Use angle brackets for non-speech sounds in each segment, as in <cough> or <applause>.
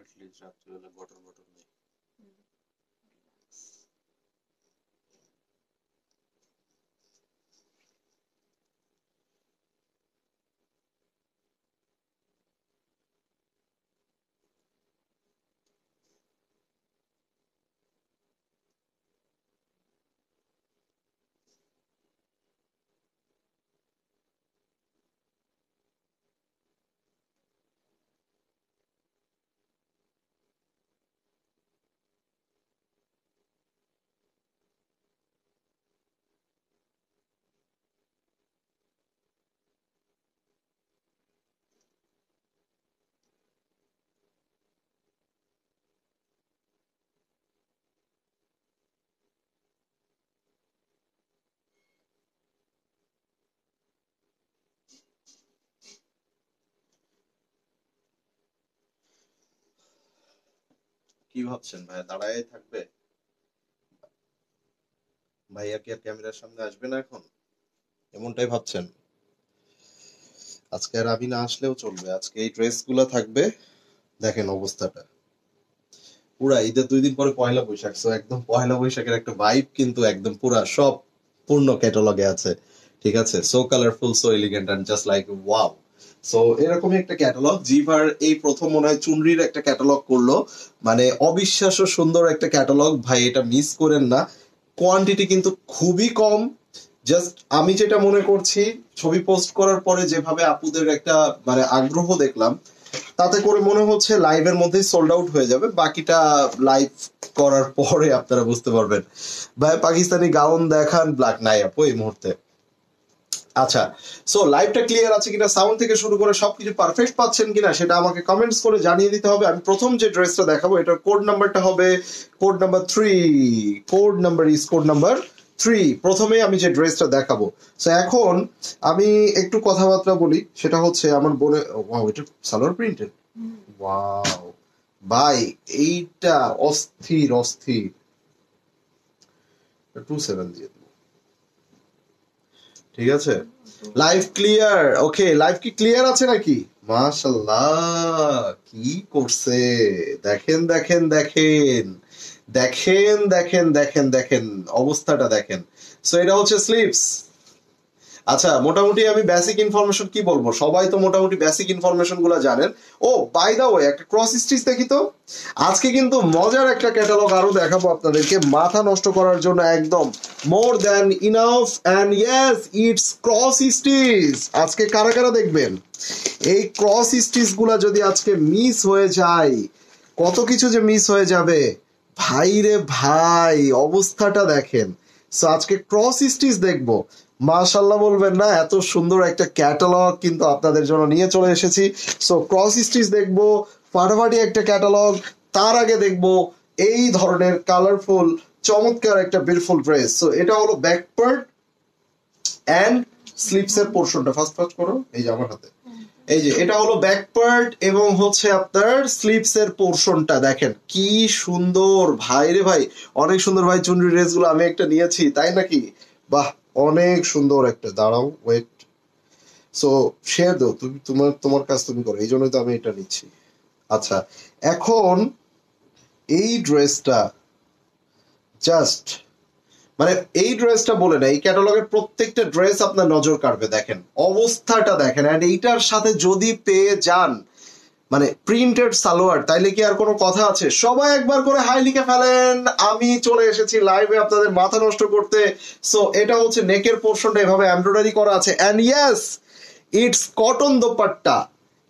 At least রাত্রিবেলা bottle bottle নেই কি ভাবছেন? ভাইয়া দাঁড়ায় থাকবে? ভাইয়া কি আর ক্যামেরার সামনে আসবে না এখন? এমনটাই ভাবছেন? আজকে আমি না আসলেও চলবে। আজকে এই ড্রেসগুলা থাকবে। দেখেন অবস্থাটা। পুরা ঈদের দুই দিন পরে পয়লা বৈশাখ সো একদম পয়লা বৈশাখের একটা ভাইব কিন্তু একদম পুরা সব পূর্ণ ক্যাটালগে আছে। ঠিক আছে? So colourful so elegant and just like wow so এরকমই একটা ক্যাটালগ জিভার এই প্রথম মনে হয় চুনরির একটা ক্যাটালগ করল। মানে অবিশ্বাস্য সুন্দর একটা ক্যাটালগ ভাই, এটা মিস করেন না। কোয়ান্টিটি কিন্তু খুবই কম। জাস্ট আমি যেটা মনে করছি, ছবি পোস্ট করার পরে যেভাবে আপুদের একটা মানে আগ্রহ দেখলাম, তাতে করে মনে হচ্ছে লাইভের মধ্যেই সোল্ড আউট হয়ে যাবে। বাকিটা লাইভ করার পরে আপনারা বুঝতে পারবেন। ভাই, পাকিস্তানি গাউন দেখান ব্ল্যাক নাই আপু এই মুহূর্তে। আচ্ছা সো লাইভটা ক্লিয়ার আছে কিনা সাউন্ড থেকে শুরু করে সবকিছু পারফেক্ট পাচ্ছেন কিনা, সেটা আমাকে কমেন্টস করে জানিয়ে দিতে হবে। আমি প্রথম যে ড্রেসটা দেখাবো, এটার কোড নাম্বারটা হবে code number three code number is code number three প্রথমে আমি যে ড্রেসটা দেখাবো। সো এখন আমি একটু কথাবার্তা বলি, সেটা হচ্ছে আমার বোনে ওয়াও এটা সালোয়ার প্রিন্টেড ওয়াও ভাই, এইটা অস্থির অস্থির। টু সেভেন দিয়ে ঠিক আছে? লাইভ ক্লিয়ার ওকে লাইভ কি ক্লিয়ার আছে নাকি? মাশাল্লাহ কি করছে? দেখেন দেখেন দেখেন দেখেন দেখেন দেখেন দেখেন, অবস্থাটা দেখেন। সো এটা হচ্ছে স্লিপস আচ্ছা মোটামুটি আমি বেসিক ইনফরমেশন কি বলব? সবাই তো মোটামুটি বেসিক ইনফরমেশনগুলো জানেন। ও বাই দা ওয়ে একটা ক্রস স্টিচ দেখি তো। আজকে কিন্তু মজার একটা ক্যাটালগ আরও দেখাবো আপনাদেরকে। মাথা নষ্ট করার জন্য একদম more than enough and yes it's cross stitch আজকে কারা কারা দেখবেন? এই ক্রস স্টিচগুলা যদি আজকে মিস হয়ে যায়, কত কিছু যে মিস হয়ে যাবে? ভাই রে ভাই, অবস্থাটা দেখেন। সো আজকে ক্রস স্টিচ দেখব। মাশাল্লাহ বলবেন না, এত সুন্দর একটা ক্যাটালগ কিন্তু আপনাদের জন্য নিয়ে চলে এসেছি। সো ক্রস স্টিচ দেখব, ফাটাফাটি একটা ক্যাটালগ তার আগে দেখব এই ধরনের কালারফুল চমৎকার একটা বিউটিফুল ড্রেস সো এটা হলো ব্যাক পার্ট অ্যান্ড স্লিপস এর পোর্শনটা ফার্স্ট ফার্স্ট করো, এই যে আমার হাতে। এই যে, এটা হলো ব্যাক পার্ট এবং হচ্ছে আপনার স্লিপস এর পোর্শনটা দেখেন, কি সুন্দর। ভাই রে ভাই, অনেক সুন্দর ভাই, চুনরি ড্রেসগুলো আমি একটা নিয়েছি, তাই নাকি? বাহ অনেক সুন্দর একটা, দাঁড়াও ওয়েট সো শেয়ার দাও তুমি, তোমার তোমার কাজ তুমি করো এই জন্যই তো আমি এটা নিচ্ছি। আচ্ছা এখন এই ড্রেসটা জাস্ট মানে এই ড্রেসটা বলে না, এই ক্যাটালগের প্রত্যেকটা ড্রেস আপনার নজর কাড়বে, দেখেন, অবস্থাটা দেখেন অ্যান্ড এইটার সাথে যদি পেয়ে যান মানে প্রিন্টেড সালোয়ার, তাইলে কি আর কোনো কথা আছে? সবাই একবার করে হাই লিখে ফেলেন। আমি চলে এসেছি লাইভে আপনাদের মাথা নষ্ট করতে। সো এটা হচ্ছে নেকের পোর্শনটা এভাবে এমব্রয়ডারি করা আছে। And yes it's cotton dupatta.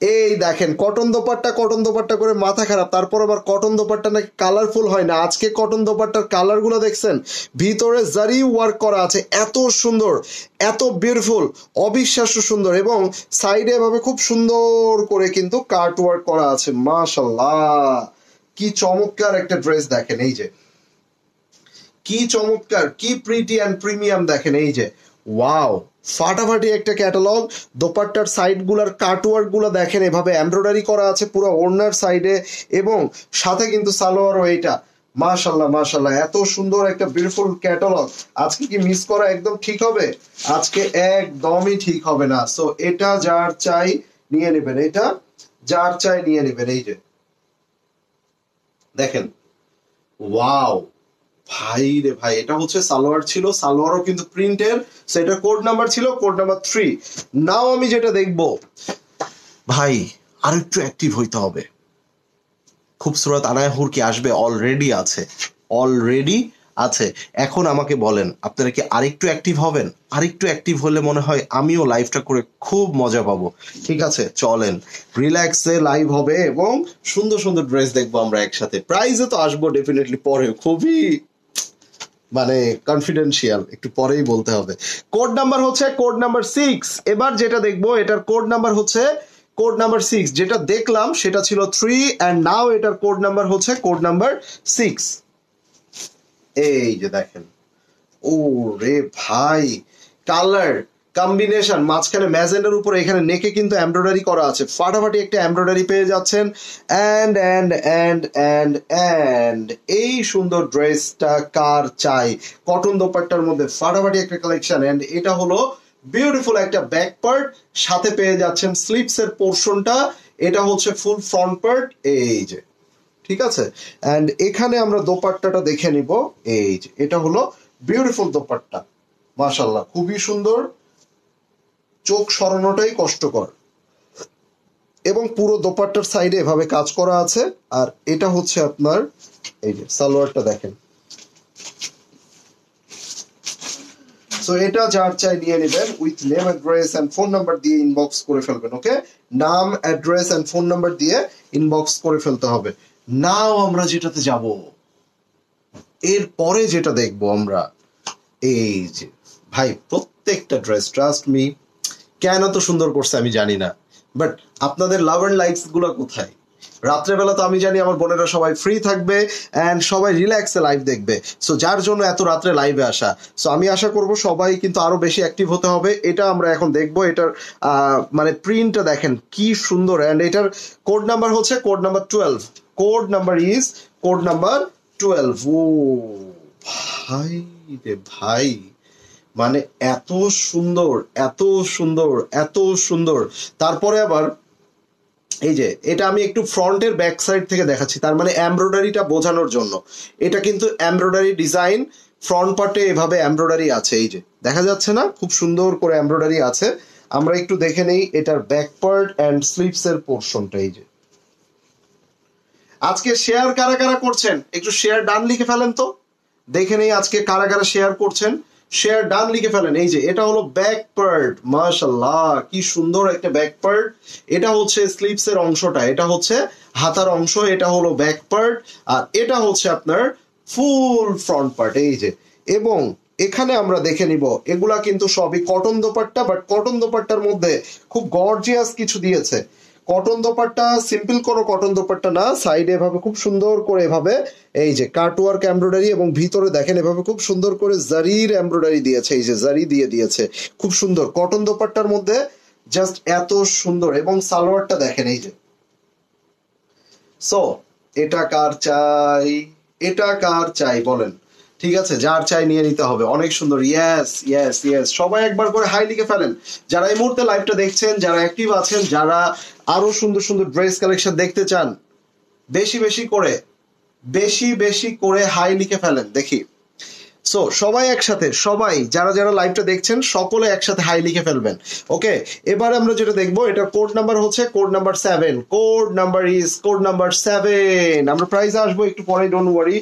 এই দেখেন কটন দোপাট্টা কটন দোপাট্টা করে মাথা খারাপ। তারপর আবার কটন দোপাট্টা নাকি কালারফুল হয় না। আজকে কটন দোপাট্টার কালারগুলো দেখছেন, ভিতরে জারি ওয়ার্ক করা আছে। এত সুন্দর, এত বিউটিফুল অবিশ্বাস্য সুন্দর এবং সাইডে এভাবে খুব সুন্দর করে কিন্তু কার্ট ওয়ার্ক করা আছে। মাশাল্লাহ কি চমৎকার একটা ড্রেস দেখেন, এই যে। কি চমৎকার, কি প্রিটি অ্যান্ড প্রিমিয়াম দেখেন, এই যে। ওয়াও ফাটাফাটি একটা ক্যাটালগ দোপাট্টার সাইডগুলার কাটওয়ার্কগুলো দেখেন, এভাবে এমব্রয়ডারি করা আছে পুরো ওড়নার সাইডে এবং সাথে কিন্তু সালোয়ারও এইটা। মাশাল্লাহ মাশাল্লাহ, এত সুন্দর একটা বিউটিফুল ক্যাটালগ আজকে কি মিস করা একদম ঠিক হবে? আজকে একদমই ঠিক হবে না। সো এটা যার চাই নিয়ে নেবেন, এটা যার চাই নিয়ে নেবেন, এই যে। দেখেন ওয়াও ভাই রে ভাই, এটা হচ্ছে সালোয়ার ছিল, সালোয়ারও কিন্তু প্রিন্টের, সেটা কোড নাম্বার ছিল কোড নাম্বার থ্রি নাও আমি যেটা দেখব, ভাই আর একটু অ্যাক্টিভ হইতে হবে। খুবসুরত আনায়াহুর কি আসবে? অলরেডি আছে। অলরেডি আছে। এখন আমাকে বলেন, আপনারা কি আরেকটু অ্যাক্টিভ হবেন? আরেকটু অ্যাক্টিভ হলে মনে হয় আমিও লাইভটা করে খুব মজা পাবো। ঠিক আছে, চলেন। রিল্যাক্সে লাইভ হবে এবং সুন্দর সুন্দর ড্রেস দেখব আমরা একসাথে। প্রাইজে তো আসব ডেফিনেটলি পরে, খুবই। মানে কনফিডেন্সিয়াল একটু পরেই বলতে হবে। কোড নাম্বার হচ্ছে কোড নাম্বার সিক্স এবার যেটা দেখব, এটার কোড নাম্বার হচ্ছে কোড নাম্বার সিক্স যেটা দেখলাম, সেটা ছিল থ্রি অ্যান্ড নাও এটার কোড নাম্বার হচ্ছে কোড নাম্বার সিক্স এই যে দেখেন। ও রে ভাই কালার কম্বিনেশন মাঝখানে ম্যাজেন্ডার উপরে এখানে নেকে কিন্তু এমব্রয়ডারি করা আছে। ফাটাফাটি একটা এমব্রয়ডারি পেয়ে যাচ্ছেন। And and and and and এই সুন্দর ড্রেসটা কার চাই? কটন দোপাট্টার মধ্যে ফাটাফাটি একটা কালেকশন অ্যান্ড এটা হলো বিউটিফুল একটা ব্যাক পার্ট সাথে পেয়ে যাচ্ছেন স্লিপস এর পোর্শনটা এটা হচ্ছে ফুল ফ্রন্ট পার্ট এই যে, ঠিক আছে? অ্যান্ড এখানে আমরা দোপাট্টাটা দেখে নিব। এই যে, এটা হলো বিউটিফুল দোপাট্টা। মাশাল্লাহ খুবই সুন্দর। চোখ সরানোটাই কষ্টকর। এবং পুরো দোপাট্টার সাইডে এভাবে কাজ করা আছে। আর এটা হচ্ছে আপনার, এই যে সালোয়ারটা দেখেন। সো এটা যার চাই নিয়ে নেবেন with name address and phone number দিয়ে ইনবক্স করে ফেলবেন ওকে নাম অ্যাড্রেস এন্ড ফোন নাম্বার দিয়ে ইনবক্স করে ফেলতে হবে। নাও আমরা যেটাতে যাব এর পরে যেটা দেখব আমরা, এই যে, ভাই, প্রত্যেকটা ড্রেস ট্রাস্ট মি কেন তো সুন্দর করছে আমি জানি না। বাট আপনাদের লাভ অ্যান্ড লাইকসগুলো কোথায়? রাত্রেবেলা তো আমি জানি আমার বোনেরা সবাই ফ্রি থাকবে অ্যান্ড সবাই রিল্যাক্সে লাইভ দেখবে। সো যার জন্য এত রাত্রে লাইভে আসা। সো আমি আশা করব সবাই কিন্তু আরও বেশি অ্যাক্টিভ হতে হবে। এটা আমরা এখন দেখব। এটার মানে প্রিন্টটা দেখেন কি সুন্দর। অ্যান্ড এটার কোড নাম্বার হচ্ছে code number twelve code number is code number twelve ও, ভাই রে ভাই। মানে এত সুন্দর এত সুন্দর এত সুন্দর। তারপরে আবার এই যে, এটা আমি একটু ফ্রন্টের ব্যাক সাইড থেকে দেখাচ্ছি, তার মানে এমব্রয়ডারিটা বোঝানোর জন্য। এটা কিন্তু এমব্রয়ডারি ডিজাইন ফ্রন্ট পার্টে এভাবে এমব্রয়ডারি আছে, এই যে। দেখা যাচ্ছে না? খুব সুন্দর করে এমব্রয়ডারি আছে। আমরা একটু দেখে নেই এটার ব্যাক পার্ট অ্যান্ড স্লিপস এর পোর্শনটা এই যে। আজকে শেয়ার কারা কারা করছেন? একটু শেয়ার ডান লিখে ফেলেন তো। দেখে নেই আজকে কারা কারা শেয়ার করছেন। শেয়ার ডান লিখে ফেলেন। এই যে, এটা হলো ব্যাক পার্ট মাশাল্লাহ কি সুন্দর একটা ব্যাক পার্ট এটা হচ্ছে স্লিপস এর অংশটা, এটা হচ্ছে হাতার অংশ, এটা হলো ব্যাক পার্ট আর এটা হচ্ছে আপনার ফুল ফ্রন্ট পার্ট এই যে। এবং এখানে আমরা দেখে নিব, এগুলা কিন্তু সবই কটন দোপাট্টা বাট কটন দোপাট্টার মধ্যে খুব গর্জিয়াস কিছু দিয়েছে। কটন দোপাট্টা সিম্পল কোনো কটন দোপাট্টা না। সাইডে এভাবে খুব সুন্দর করে এভাবে, এই যে কাটওয়ার্ক এমব্রয়ডারি এবং ভিতরে দেখেন, এভাবে খুব সুন্দর করে জারির এমব্রয়ডারি দিয়েছে, এই যে জারি দিয়ে দিয়েছে। খুব সুন্দর। কটন দোপাট্টার মধ্যে জাস্ট এত সুন্দর। এবং সালোয়ারটা দেখেন, এই যে। সো এটা কার চাই? এটা কার চাই? বলেন। ঠিক আছে, যার চাই নিয়ে নিতে হবে। অনেক সুন্দর ইয়েস ইয়েস ইয়েস সবাই একবার করে হাই লিখে ফেলেন। যারা এই মুহূর্তে লাইভটা দেখছেন, যারা অ্যাক্টিভ আছেন, যারা আরও সুন্দর সুন্দর ড্রেস কালেকশন দেখতে চান, বেশি বেশি করে, বেশি বেশি করে হাই লিখে ফেলেন, দেখি। সো সবাই একসাথে, সবাই, যারা যারা লাইভটা দেখছেন, সকলে একসাথে হাই লিখে ফেলবেন। ওকে এবার আমরা যেটা দেখব, এটা কোড নাম্বার হচ্ছে code number seven code number is code number seven আমরা প্রাইজ আসব, একটু পরে ডোন্ট ওয়ারি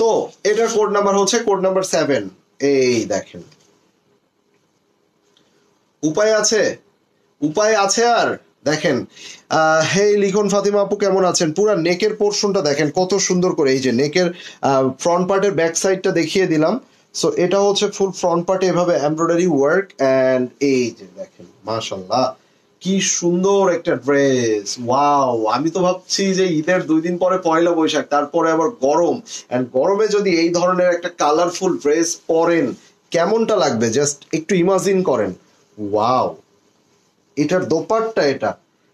তো এটার কোড নাম্বার হচ্ছে কোড নাম্বার সেভেন এই দেখেন। উপায় আছে? উপায় আছে আর? দেখেন হে লিখন ফাতিমা আপু কেমন আছেন? পুরা নেকের পোর্শনটা দেখেন, কত সুন্দর করে। এই যে নেকের ফ্রন্ট পার্টের ব্যাক সাইডটা দেখিয়ে দিলাম। সো এটা হচ্ছে ফুল ফ্রন্ট পার্টে এভাবে এমব্রয়ডারি ওয়ার্ক অ্যান্ড এই যে দেখেন মাশাল্লাহ কি সুন্দর একটা ড্রেস ওয়াও আমি তো ভাবছি যে ঈদের দুই দিন পরে পয়লা বৈশাখ, তারপরে আবার গরম। অ্যান্ড গরমে যদি এই ধরনের একটা কালারফুল ড্রেস পরেন, কেমনটা লাগবে? জাস্ট একটু ইমাজিন করেন। ওয়াও এটার দোপাট্টা এটা।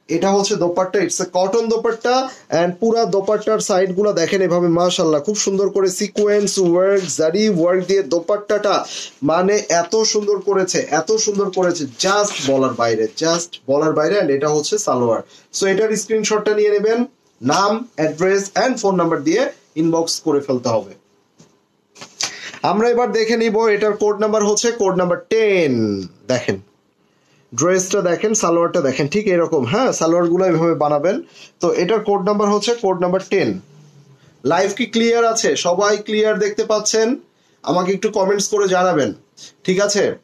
এটা হচ্ছে dupatta it's a cotton dupatta and পুরা দোপাট্টার সাইডগুলো দেখেন এভাবে মাশাল্লাহ খুব সুন্দর করে সিকোয়েন্স ওয়ার্ক জারি ওয়ার্ক দিয়ে দোপাট্টাটা মানে এত সুন্দর করেছে, এত সুন্দর করেছে জাস্ট বলার বাইরে জাস্ট বলার বাইরে অ্যান্ড এটা হচ্ছে সালোয়ার। সো এটার স্ক্রিনশটটা নিয়ে নেবেন, নাম অ্যাড্রেস অ্যান্ড ফোন নাম্বার দিয়ে ইনবক্স করে ফেলতে হবে। আমরা এবার দেখে নিব, এটার কোড নাম্বার হচ্ছে কোড নাম্বার টেন দেখেন। ড্রেসটা দেখেন, সালোয়ারটা দেখেন, ঠিক এরকম হ্যাঁ? সালোয়ারগুলো এভাবে বানাবেন। তো এটার কোড নাম্বার হচ্ছে কোড নাম্বার টেন লাইভ কি ক্লিয়ার আছে? সবাই ক্লিয়ার দেখতে পাচ্ছেন? আমাকে একটু কমেন্টস করে জানাবেন। ঠিক আছে?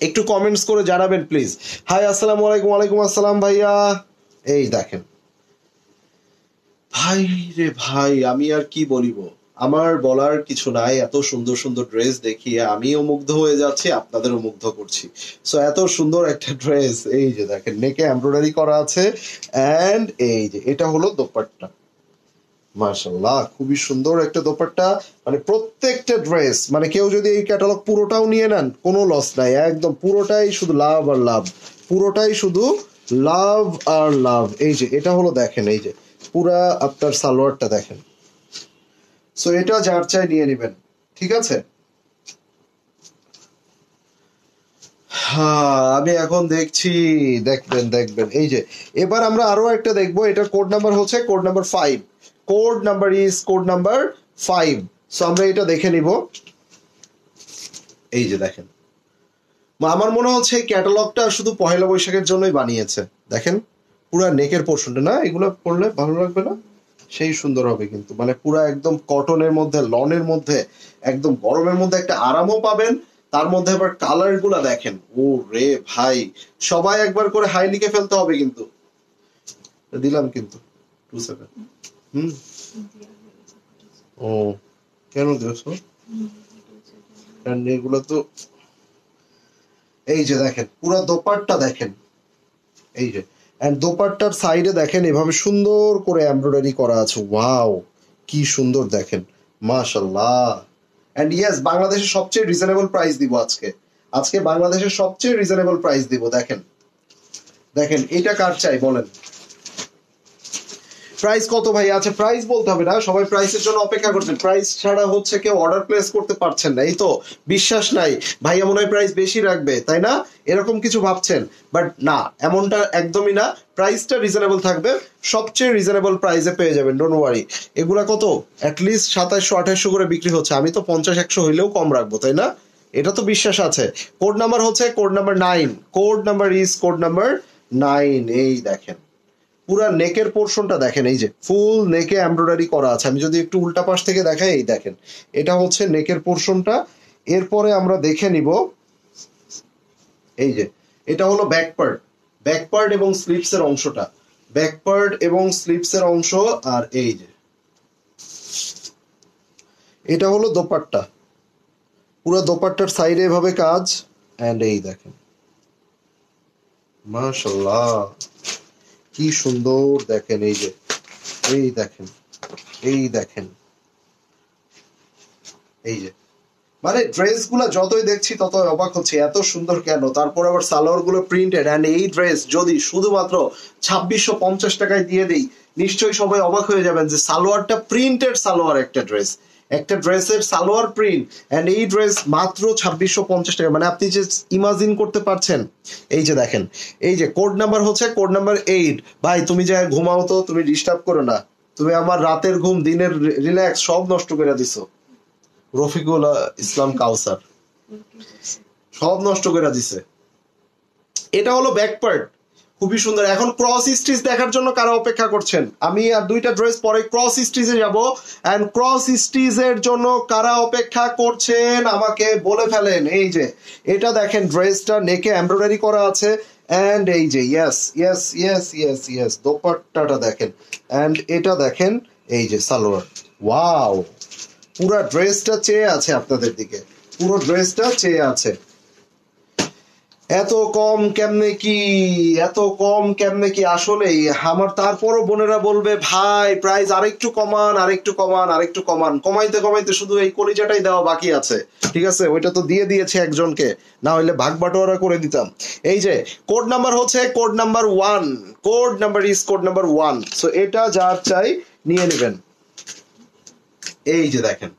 একটু কমেন্টস করে জানাবেন প্লিজ হাই আসসালামু আলাইকুম, ওয়ালাইকুম আসসালাম ভাইয়া। এই দেখেন। ভাই রে ভাই, আমি আর কি বলিব? আমার বলার কিছু নাই, এত সুন্দর সুন্দর ড্রেস দেখিয়ে আমিও মুগ্ধ হয়ে যাচ্ছি, আপনাদেরও মুগ্ধ করছি। সো এত সুন্দর একটা ড্রেস এই যে দেখেন নেকে এমব্রয়ডারি করা আছে অ্যান্ড এই যে, এটা হলো দোপাট্টা। মাশাল্লাহ খুবই সুন্দর একটা দোপাট্টা। মানে প্রত্যেকটা ড্রেস মানে কেউ যদি এই ক্যাটালগ পুরোটাও নিয়ে নেন, কোনো লস নাই। একদম পুরোটাই শুধু লাভ আর লাভ পুরোটাই শুধু লাভ আর লাভ এই যে, এটা হলো দেখেন, এই যে, পুরা আপনার সালোয়ারটা দেখেন। সো এটা যার চাই নিয়ে নেবেন। ঠিক আছে? হ্যাঁ আমি এখন দেখছি, দেখবেন দেখবেন। এই যে, এবার আমরা আরও একটা দেখব, এটার কোড নাম্বার হচ্ছে code number five code number is code number five so আমরা এটা দেখে নিব। এই যে, দেখেন। আমার মনে হচ্ছে ক্যাটালগটা শুধু পহেলা বৈশাখের জন্যই বানিয়েছে। দেখেন, পুরা নেকের পোর্শনটা না? এগুলো পড়লে ভালো লাগবে না? সেই সুন্দর হবে কিন্তু। মানে পুরা একদম কটনের মধ্যে, লনের মধ্যে, একদম গরমের মধ্যে একটা আরামও পাবেন। তার মধ্যে আবার কালারগুলা দেখেন। ও রে ভাই, সবাই একবার করে হাই লিখে ফেলতে হবে কিন্তু। দিলাম কিন্তু টু সেভেন হুম। ও, কেন দিয়েছ? এগুলো তো, এই যে দেখেন, পুরো দোপাট্টা দেখেন। এই যে এন্ড দোপাট্টার সাইডে দেখেন, এভাবে সুন্দর করে এমব্রয়ডারি করা আছে। ওয়াও কি সুন্দর দেখেন। মাশাল্লাহ এন্ড ইয়েস বাংলাদেশের সবচেয়ে রিজনেবল প্রাইস দিব আজকে। আজকে বাংলাদেশের সবচেয়ে রিজনেবল প্রাইস দিব, দেখেন। দেখেন, এটা কার চাই, বলেন। প্রাইস কত ভাই? আচ্ছা প্রাইস বলতে হবে না, সবাই প্রাইসের জন্য অপেক্ষা করছেন। প্রাইস ছাড়া হচ্ছে কেউ অর্ডার প্লেস করতে পারছেন না, এই তো, বিশ্বাস নাই। ভাইয়া মনে হয় প্রাইস বেশি রাখবে, তাই না? এরকম কিছু ভাবছেন বাট না, এমনটা একদমই না। প্রাইসটা রিজনেবল থাকবে, সবচেয়ে রিজনেবল প্রাইসে পেয়ে যাবেন ডোন্ট ওয়ারি এগুলা কত? অ্যাটলিস্ট সাতাশশো আঠাশশো করে বিক্রি হচ্ছে। আমি তো পঞ্চাশ, একশো হইলেও কম রাখব, তাই না? এটা তো বিশ্বাস আছে। কোড নাম্বার হচ্ছে code number nine code number is code number nine এই দেখেন। পুরা নেকের পোর্শনটা দেখেন, এই যে ফুল নেকে এমব্রয়ডারি করা আছে। আমি যদি একটু উল্টা পাশ থেকে দেখাই, এই দেখেন, এটা হচ্ছে নেকের পোর্শনটা এরপরে আমরা দেখে নিব, এই যে, এটা হলো ব্যাক পার্ট এবং স্লিপস এর অংশটা। ব্যাক পার্ট এবং স্লিপস এর অংশ, আর এই যে, এটা হলো দোপাট্টা। পুরো দোপাট্টার সাইডে এভাবে কাজ এন্ড এই দেখেন। মাশাল্লাহ। কি সুন্দর দেখেন এই যে, এই দেখেন এই দেখেন। এই যে মানে ড্রেসগুলা যতই দেখছি ততই অবাক হচ্ছে, এত সুন্দর কেন? তারপর আবার সালোয়ারগুলো প্রিন্টেড অ্যান্ড এই ড্রেস যদি শুধুমাত্র ছাব্বিশশো পঞ্চাশ টাকায় দিয়ে দিই, নিশ্চয়ই সবাই অবাক হয়ে যাবেন যে সালোয়ারটা প্রিন্টেড সালোয়ার একটা ড্রেস একটা ড্রেসের সালোয়ার প্রিন্ট অ্যান্ড এই ড্রেস মাত্র ছাব্বিশশো পঞ্চাশ টাকা। মানে আপনি যে ইমাজিন করতে পারছেন, এই যে দেখেন, এই যে কোড নাম্বার হচ্ছে কোড নাম্বার এইট ভাই, তুমি যে ঘুমাও তো, তুমি ডিস্টার্ব করো না। তুমি আমার রাতের ঘুম, দিনের রিল্যাক্স সব নষ্ট করে দিছো। রফিকুল ইসলাম কাউসার। সব নষ্ট করে দিছে। এটা হলো ব্যাক পার্ট খুবই সুন্দর। এখন ক্রস স্টিচ দেখার জন্য কারা অপেক্ষা করছেন? আমি আর দুইটা ড্রেস পরে ক্রস স্টিচে যাব। এন্ড ক্রস স্টিচের জন্য কারা অপেক্ষা করছেন? আমাকে বলে ফেলেন। এই যে, এটা দেখেন ড্রেসটা নেকে এমব্রয়ডারি করা আছে। এন্ড এই যে yes yes yes yes yes দোপাট্টাটা দেখেন। এন্ড এটা দেখেন, এই যে সালোয়ার। ওয়াও পুরো ড্রেসটা চেয়ে আছে আপনাদের দিকে। পুরো ড্রেসটা চেয়ে আছে। এত কম কেমনে কি, এত কম কেমনে কি আসলেই আমার তারপরও বোনেরা বলবে, ভাই প্রাইস আরেকটু কমান আরেকটু কমান আরেকটু কমান। কমাইতে কমাইতে শুধু এই কলিজাটাই দেওয়া বাকি আছে। ঠিক আছে? ওইটা তো দিয়ে দিয়েছে একজনকে। না হইলে ভাগ বাটোয়ারা করে দিতাম। এই যে কোড নাম্বার হচ্ছে code number one code number is code number one so এটা যার চাই, নিয়ে নেবেন। এই যে দেখেন।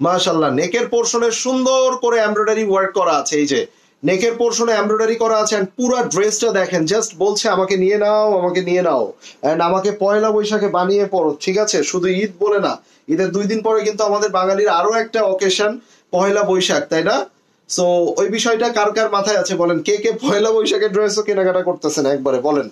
মাশাল্লাহ নেকের পোর্শনে সুন্দর করে এমব্রয়ডারি ওয়ার্ক করা আছে। এই যে নেকের পোর্শনে এমব্রয়ডারি করা আছে অ্যান্ড পুরো ড্রেসটা দেখেন জাস্ট বলছে আমাকে নিয়ে নাও, আমাকে নিয়ে নাও। অ্যান্ড আমাকে পয়লা বৈশাখে বানিয়ে পড়ো ঠিক আছে? শুধু ঈদ বলে না, ঈদের দুই দিন পরে কিন্তু আমাদের বাঙালির আরও একটা অকেশন পয়লা বৈশাখ, তাই না? সো ওই বিষয়টা কার কার মাথায় আছে বলেন? কে কে পয়লা বৈশাখের ড্রেসও কেনাকাটা করতেছেন একবারে, বলেন।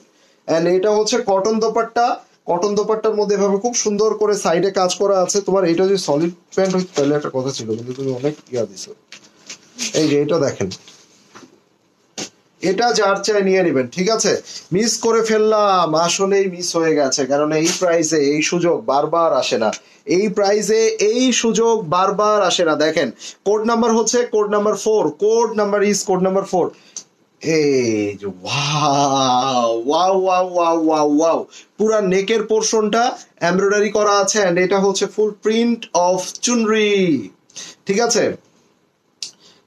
এন্ড এটা হচ্ছে কটন দোপাট্টা। কটন দোপাট্টার মধ্যে এভাবে খুব সুন্দর করে সাইডে কাজ করা আছে। তোমার এটা যদি সলিড প্যান্ট হইতো তাহলে একটা কথা ছিল, কিন্তু তুমি অনেক ইয়া দিছো। এই যে এটা দেখেন। এটা যার চাই নিয়ে নেবেন, ঠিক আছে? মিস করে ফেললাম, আসলেই মিস হয়ে গেছে, কারণ এই প্রাইসে এই সুযোগ বারবার আসে না। এই প্রাইসে এই সুযোগ বারবার আসে না। দেখেন কোড নাম্বার হচ্ছে code number four code number is code number four wow পুরা নেকের পোর্শনটা এমব্রয়ডারি করা আছে এন্ড এটা হচ্ছে ফুল প্রিন্ট অফ চুনরি। ঠিক আছে?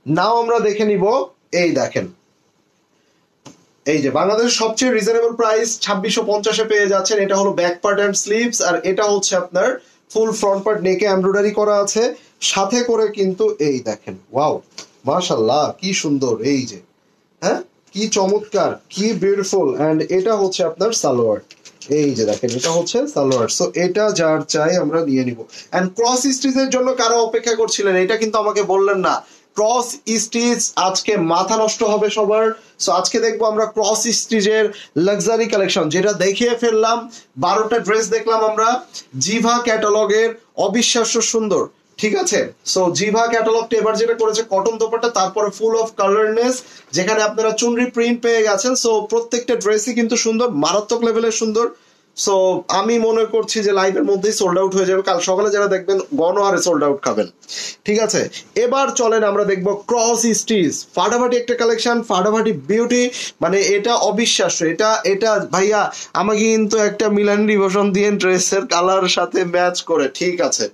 নাও আমরা দেখে নিব, এই দেখেন। এই যে বাংলাদেশের সবচেয়ে রিজনেবল প্রাইস ছাব্বিশশো পঞ্চাশে পেয়ে যাচ্ছেন, এটা হলো ব্যাক পার্ট অ্যান্ড স্লিভস আর এটা হচ্ছে আপনার ফুল ফ্রন্ট পার্ট নেকে এমব্রয়ডারি করা আছে। সাথে করে কিন্তু এই দেখেন ওয়াও মাশাল্লাহ কি সুন্দর, এই যে হ্যাঁ কি চমৎকার, কি বিউটিফুল এন্ড এটা হচ্ছে আপনার সালোয়ার। এই যে দেখেন, এটা হচ্ছে সালোয়ার। সো এটা যার চাই আমরা নিয়ে নিব। এন্ড ক্রস স্টিচের জন্য কারও অপেক্ষা করছিলেন, এটা কিন্তু আমাকে বললেন না। ক্রস স্টিচ আজকে মাথা নষ্ট হবে সবার। সো আজকে দেখব আমরা ক্রস স্টিচের লাক্সারি কালেকশন যেটা দেখিয়ে ফেললাম, বারোটা ড্রেস দেখলাম আমরা, জিভা ক্যাটালগের অবিশ্বাস্য সুন্দর, ঠিক আছে? সো জিভা ক্যাটালগটা এবার যেটা করেছে কটন দোপাটা তারপরে ফুল অফ কালারনেস যেখানে আপনারা চুনরি প্রিন্ট পেয়ে গেছেন। সো প্রত্যেকটা ড্রেসই কিন্তু সুন্দর, মারাত্মক লেভেলের সুন্দর। সো আমি মনে করছি যে লাইভের মধ্যেই সোল্ড আউট হয়ে যাবে। কাল সকালে যারা দেখবেন গণহারে সোল্ড আউট খাবেন। ঠিক আছে? এবার চলেন আমরা দেখব ক্রস স্টিচ ফাটাফাটি একটা কালেকশন ফাটাফাটি বিউটি মানে এটা অবিশ্বাস্য। এটা এটা ভাইয়া, আমাকে কিন্তু একটা মিলান ডিভোশন দিয়ে ড্রেসের কালার সাথে ম্যাচ করে। ঠিক আছে?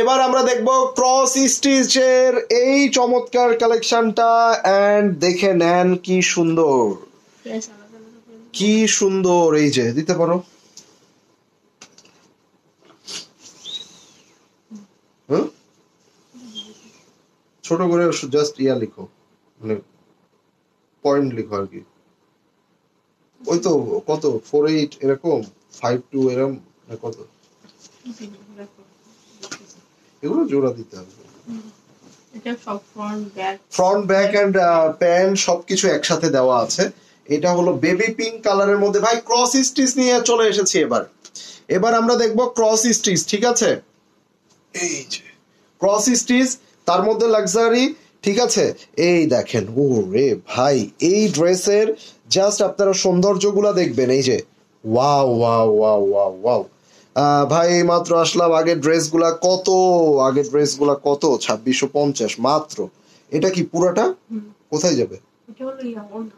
এবার আমরা দেখব ক্রস স্টিচের এই চমৎকার কালেকশনটা এন্ড দেখে নেন কি সুন্দর। কি সুন্দর এই যে দিতে পারো? ছোট করে জাস্ট ইয়া লিখো মানে পয়েন্ট লিখো আর কি। ওই তো কত? ফোর এইট এরকম ফাইভ টু এরকম কত? এগুলো জোড়া দিতে হবে। Front back front back and pant সবকিছু একসাথে দেওয়া আছে। এটা হলো বেবি পিঙ্ক কালারের মধ্যে। ভাই ক্রস স্টিচ নিয়ে চলে এসেছি এবার। এবার আমরা দেখব ক্রস স্টিচ ঠিক আছে? এই যে। ক্রস স্টিচ তার মধ্যে লাক্সারি ঠিক আছে? এই দেখেন ও রে ভাই এই ড্রেসের জাস্ট আপনারা সৌন্দর্যগুলা দেখবেন এই যে। Wow wow wow wow wow আহ, ভাই মাত্র আসলাম আগের ড্রেসগুলা কত? আগের ড্রেসগুলা কত? ছাব্বিশশো পঞ্চাশ মাত্র। এটা কি পুরাটা? কোথায় যাবে? এটা হলো ইয়া ওনা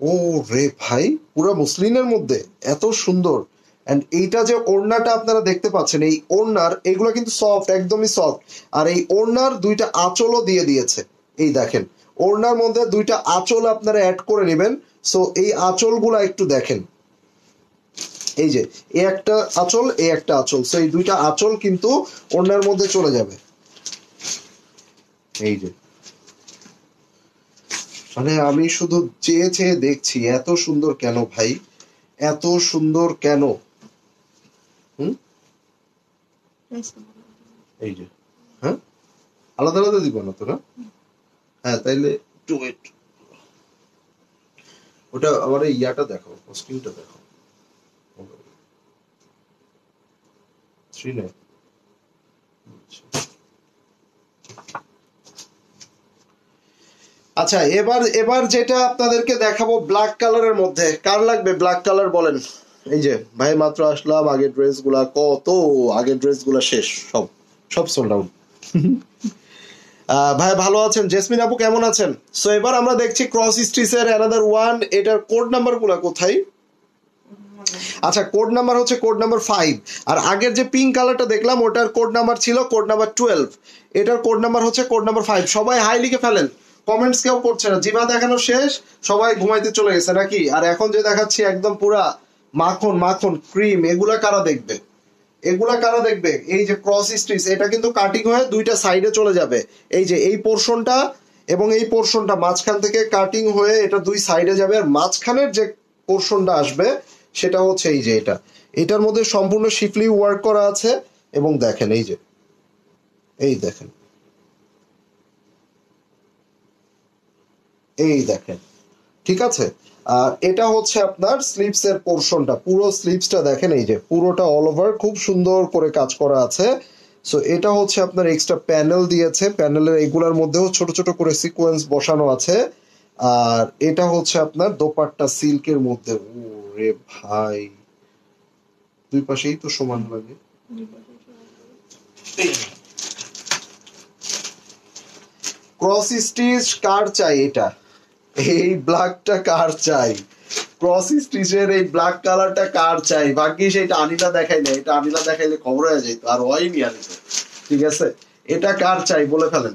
ও রে ভাই, পুরো মুসলিনের মধ্যে এত সুন্দর। এন্ড এইটা যে ওড়নাটা আপনারা দেখতে পাচ্ছেন, এই ওড়নার, এগুলো কিন্তু সফট একদমই সফট আর এই ওড়নার দুইটা আঁচলও দিয়ে দিয়েছে। এই দেখেন, ওড়নার মধ্যে দুইটা আঁচল আপনারা অ্যাড করে নেবেন। সো এই আঁচলগুলা একটু দেখেন। এই যে, এ একটা আঁচল, এ একটা আঁচল। সো এই দুইটা আঁচল কিন্তু ওড়নার মধ্যে চলে যাবে। এই যে মানে আমি শুধু চেয়ে চেয়ে দেখছি, এত সুন্দর কেন ভাই? এত সুন্দর কেন? হুম? এই যে। হ্যাঁ? আলাদা আলাদা দিব না তো, না? হ্যাঁ তাইলে একটু ওয়েট ওটা আমার এই ইয়াটা দেখো কস্টিংটা দেখো থ্রি নাইন আচ্ছা এবার এবার যেটা আপনাদেরকে দেখাবো ব্ল্যাক কালারের মধ্যে। কার লাগবে ব্ল্যাক কালার বলেন? এই যে ভাই মাত্র আসলাম আগের ড্রেসগুলা কত? আগের ড্রেসগুলা শেষ সব সব সোল্ড <laughs> আউট ভাই ভালো আছেন? জেসমিন আপু কেমন আছেন? সো এবার আমরা দেখছি ক্রস স্টিচের অ্যানাদার ওয়ান এটার কোড নাম্বারগুলা কোথায়? আচ্ছা কোড নাম্বার হচ্ছে কোড নাম্বার ফাইভ আর আগের যে পিঙ্ক কালারটা দেখলাম ওটার কোড নাম্বার ছিল কোড নাম্বার টুয়েলভ এটার কোড নাম্বার হচ্ছে কোড নাম্বার ফাইভ সবাই হাই লিখে ফেলেন। কমেন্টস কেউ করছে না। জিমা দেখানো শেষ, সবাই ঘুমাইতে চলে গেছে নাকি? আর এখন যে দেখাচ্ছি একদম পুরা মাখন মাখন, ক্রিম, এগুলা কারা দেখবে? এগুলা কারা দেখবে? এই যে ক্রস স্টিচ এটা কিন্তু কাটিং হয়ে দুইটা সাইডে চলে যাবে। এই যে এই পোর্শনটা এবং এই পোর্শনটা মাঝখান থেকে কাটিং হয়ে এটা দুই সাইডে যাবে। আর মাঝখানের যে পোর্শনটা আসবে, সেটা হচ্ছে এই যে এটা। এটার মধ্যে সম্পূর্ণ শিফলি ওয়ার্ক করা আছে। এবং দেখেন, এই যে, এই দেখেন। এই দেখেন, ঠিক আছে? আর এটা হচ্ছে আপনার স্লিপস এর পোর্শনটা পুরো স্লিপসটা দেখেন, এই যে পুরোটা অল ওভার খুব সুন্দর করে কাজ করা আছে। সো এটা হচ্ছে আপনার এক্সট্রা প্যানেল দিয়েছে প্যানেলের এইগুলোর মধ্যেও ছোট ছোট করে সিকোয়েন্স বসানো আছে। আর এটা হচ্ছে আপনার দোপাট্টা সিল্কের মধ্যে, ওরে ভাই, দুই পাশেই তো সমান লাগে। ক্রস স্টিচ কার চাই এটা? এই ব্ল্যাকটা কার চাই? ক্রস স্টিচের এই ব্ল্যাক কালারটা কার চাই? ভাগ্যিস এটা আনিলা দেখাইলে, এটা আনিলা দেখাইলে খবর হয়ে যেত আর হয়নি আনিলা ঠিক আছে? এটা কার চাই বলে ফেলেন?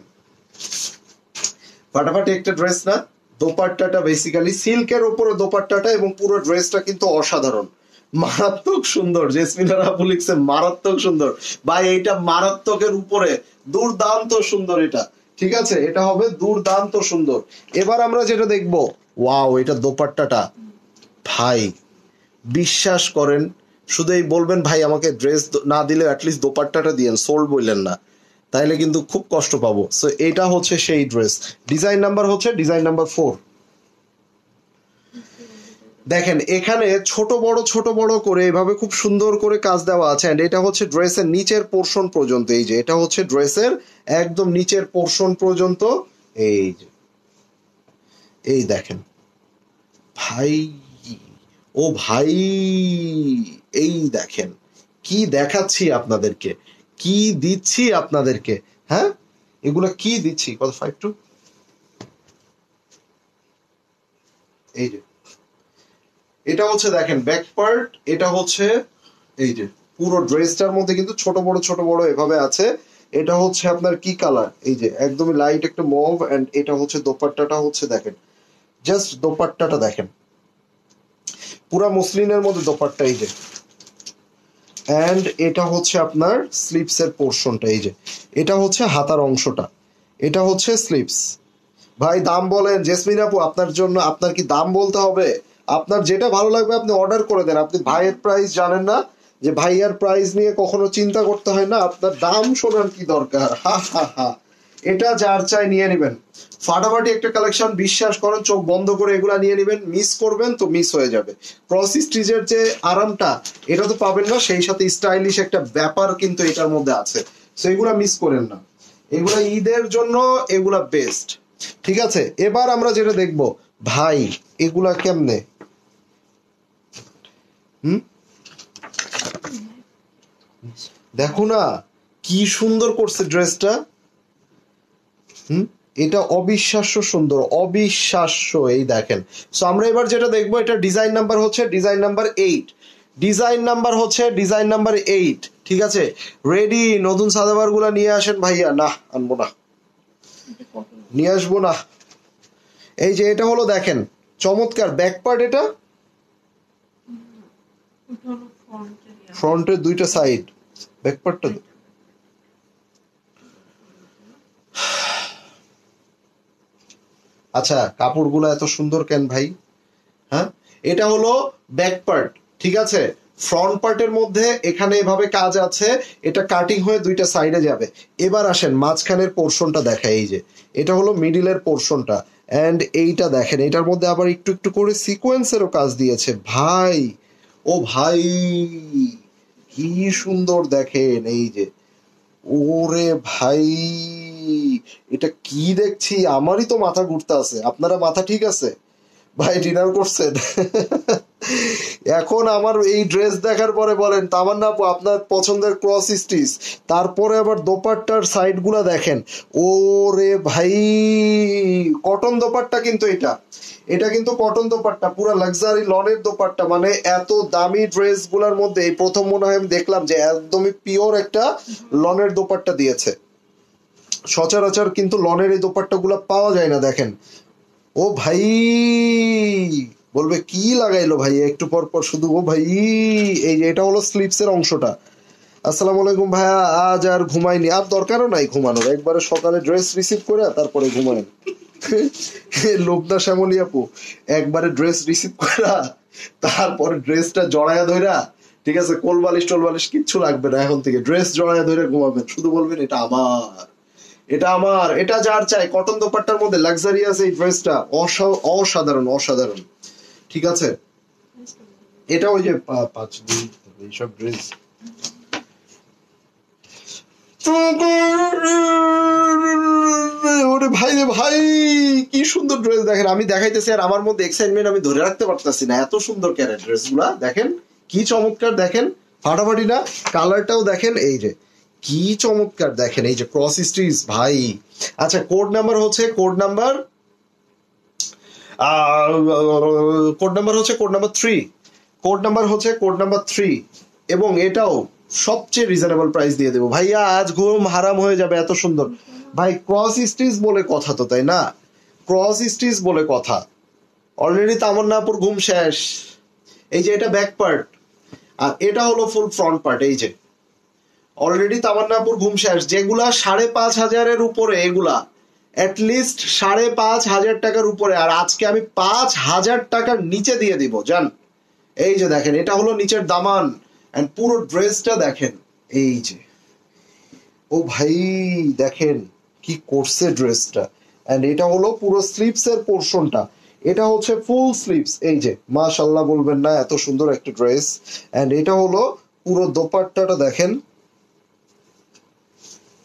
ফাটাফাটি একটা ড্রেস না? দোপাট্টাটা বেসিক্যালি সিল্কের উপরে দোপাট্টাটা এবং পুরো ড্রেসটা কিন্তু অসাধারণ। মারাত্মক সুন্দর। জেসমিনার আপু লিখছে, মারাত্মক সুন্দর। ভাই, এইটা মারাত্মকের উপরে। দুর্দান্ত সুন্দর এটা। ঠিক আছে? এটা হবে দুর্দান্ত সুন্দর। এবার আমরা যেটা দেখব, ওয়াও, এটা দোপাট্টাটা। ভাই, বিশ্বাস করেন, শুধু এই বলবেন, ভাই, আমাকে ড্রেস না দিলে অ্যাটলিস্ট দোপাট্টাটা দিয়েন সোল বললেন না। তাইলে কিন্তু খুব কষ্ট পাবো। সো এটা হচ্ছে সেই ড্রেস ডিজাইন নাম্বার হচ্ছে ডিজাইন নাম্বার ফোর দেখেন, এখানে ছোট বড় ছোট বড় করে এভাবে খুব সুন্দর করে কাজ দেওয়া আছে। এন্ড এটা হচ্ছে ড্রেসের নিচের পোর্শন পর্যন্ত। এই যে, এটা হচ্ছে ড্রেসের একদম নিচের পোর্শন পর্যন্ত। এই যে, এই দেখেন। ভাই, ও ভাই, এই দেখেন। কি দেখাচ্ছি আপনাদেরকে? কি দিচ্ছি আপনাদেরকে? হ্যাঁ? এগুলো কি দিচ্ছি? কত ফাইভ টু। এই যে এটা হচ্ছে দেখেন ব্যাক পার্ট এটা হচ্ছে এই যে, পুরো ড্রেসটার মধ্যে কিন্তু ছোট বড় ছোট বড় এভাবে আছে। এটা হচ্ছে আপনার কি কালার এই যে, একদমই লাইট একটা মভ এন্ড এটা হচ্ছে দোপাট্টাটা হচ্ছে দেখেন জাস্ট দোপাট্টাটা দেখেন। পুরা মুসলিনের মধ্যে দোপাট্টা এই যে। অ্যান্ড এটা হচ্ছে আপনার স্লিপস এর পোর্শনটা এই যে। এটা হচ্ছে হাতার অংশটা। এটা হচ্ছে স্লিপস ভাই, দাম বলেন। জেসমিন আপু, আপনার জন্য আপনার কি দাম বলতে হবে? আপনার যেটা ভালো লাগবে আপনি অর্ডার করে দেন। আপনি ভাইয়ের প্রাইস জানেন না, যে ভাইয়ার প্রাইস নিয়ে কখনো চিন্তা করতে হয় না, আপনার দাম শোনার কি দরকার? <laughs> হা হা হা। এটা যার চাই নিয়ে নেবেন। ফাটাফাটি একটা কালেকশন বিশ্বাস করেন, চোখ বন্ধ করে এগুলা নিয়ে নেবেন। মিস করবেন তো মিস হয়ে যাবে। ক্রস স্টিচের যে আরামটা, এটা তো পাবেন না, সেই সাথে স্টাইলিশ একটা ব্যাপার কিন্তু এটার মধ্যে আছে। তো এগুলা মিস করেন না। এগুলা ঈদের জন্য এগুলা বেস্ট ঠিক আছে? এবার আমরা যেটা দেখব, ভাই, এগুলা কেমনে? হুম? দেখো না, কি সুন্দর করছে ড্রেসটা। হুম? এটা অবিশ্বাস্য সুন্দর, অবিশ্বাস্য, এই দেখেন। সো আমরা এবার যেটা দেখব, এটা ডিজাইন নাম্বার হচ্ছে design number eight design number হচ্ছে ডিজাইন নাম্বার এইট ঠিক আছে? রেডি নতুন সাদাবারগুলা নিয়ে আসেন ভাইয়া। না আনব না। নিয়ে আসব না। এই যে, এটা হলো দেখেন, চমৎকার। ব্যাক পার্ট এটা ফ্রন্টের দুইটা সাইড ব্যাক পার্টটা আচ্ছা কাপড়গুলো এত সুন্দর কেন ভাই? হ্যাঁ? এটা হলো ব্যাক পার্ট ঠিক আছে? ফ্রন্ট পার্টের মধ্যে এখানে এভাবে কাজ আছে, এটা কাটিং হয়ে দুইটা সাইডে যাবে। এবার আসেন মাঝখানের পোর্শনটা দেখা এই যে। এটা হলো মিডিলের পোর্শনটা। এন্ড এইটা দেখেন, এটার মধ্যে আবার একটু একটু করে সিকোয়েন্সেরও কাজ দিয়েছে। ভাই ও ভাই, কি সুন্দর দেখেন এই যে। ওরে ভাই, এটা কি দেখছি? আমারই তো মাথা ঘুরতে আছে। আপনারা মাথা ঠিক আছে? ভাই, ডিনার করছেন এখন আমার এই ড্রেস দেখার পরে বলেন, তামান্না আপু, আপনার পছন্দের ক্রস স্টিচ, তারপরে আবার দোপাট্টার সাইডগুলা দেখেন। ওরে ভাই, কটন দোপাট্টা কিন্তু এটা। এটা কিন্তু কটন দোপাট্টা, পুরো লাক্সারি লনের দোপাট্টা মানে এত দামি ড্রেসগুলার মধ্যে এই প্রথম মনে হয় আমি দেখলাম যে একদমই পিওর একটা লনের দোপাট্টা দিয়েছে। সচরাচর কিন্তু লনের এই দোপাট্টা গুলা পাওয়া যায় না, দেখেন। ও ভাই, বলবে কি লাগাইলো ভাই, একটু পর পর শুধু, ও ভাই, এই যে এটা হলো স্লিপস এর অংশটা। আসসালামু আলাইকুম ভাইয়া আজ আর ঘুমাইনি। আর দরকারও নাই ঘুমানোর, একবারে সকালে ড্রেস রিসিভ করে তারপরে ঘুমাইন লোকদা শ্যামলী আপু, একবারে ড্রেস রিসিভ করা তারপরে ড্রেসটা জড়ায়া ধইরা, ঠিক আছে, কোল বালিশ টোল বালিশ কিচ্ছু লাগবে না এখন থেকে। ড্রেস জড়ায়া ধরে ঘুমাবেন, শুধু বলবেন এটা আমার এটা আমার, এটা যার চাই। কটন দোপাট্টার মধ্যে লাক্সারিয়াস এই ড্রেসটা অসাধারণ অসাধারণ। ঠিক আছে? এটা ওই যে পাঁচ, দুই এইসব ড্রেস ওরে ভাই রে ভাই কি সুন্দর ড্রেস দেখেন আমি দেখাইতেছি আর আমার মধ্যে এক্সাইটমেন্ট আমি ধরে রাখতে পারতেছি না এত সুন্দর ক্যারেট ড্রেসগুলা দেখেন কি চমৎকার দেখেন ফাটাফাটি না কালারটাও দেখেন এই যে কি চমৎকার দেখেন এই যে ক্রস স্ট্রিজ ভাই আচ্ছা কোড নাম্বার হচ্ছে কোড নাম্বার কোড নাম্বার হচ্ছে code number three code number হচ্ছে কোড নাম্বার থ্রি এবং এটাও সবচেয়ে রিজনেবল প্রাইস দিয়ে দেবো। ভাইয়া, আজ ঘুম হারাম হয়ে যাবে, এত সুন্দর। ভাই ক্রস স্টিচ বলে কথা তো, তাই না? ক্রস স্টিচ বলে কথা। অলরেডি তামান্নাপুর ঘুম শেষ। এই যে এটা ব্যাক পার্ট আর এটা হলো ফুল ফ্রন্ট পার্ট এই যে। অলরেডি তামান্নাপুর ঘুম শেষ। যেগুলা সাড়ে পাঁচ হাজারের উপরে, এগুলা অ্যাটলিস্ট সাড়ে পাঁচ হাজার টাকার উপরে, আর আজকে আমি পাঁচ হাজার টাকার নিচে দিয়ে দিব, জান? এই যে দেখেন, এটা হলো নিচের দামান। এন্ড পুরো ড্রেসটা দেখেন, এই যে। ও ভাই, দেখেন কি করছে ড্রেসটা। এন্ড এটা হলো পুরো স্লিপস এর পোর্শনটা এটা হচ্ছে ফুল স্লিপস এই যে মাশাল্লাহ বলবেন না, এত সুন্দর একটা ড্রেস। এন্ড এটা হলো পুরো দোপাট্টাটা দেখেন।